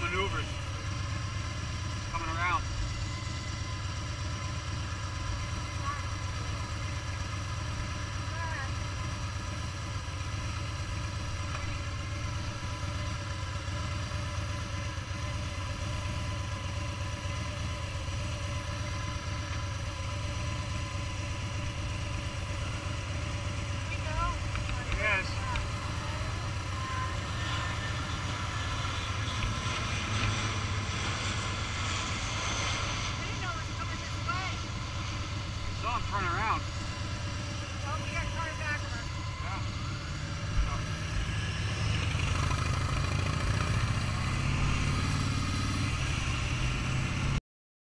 maneuvers.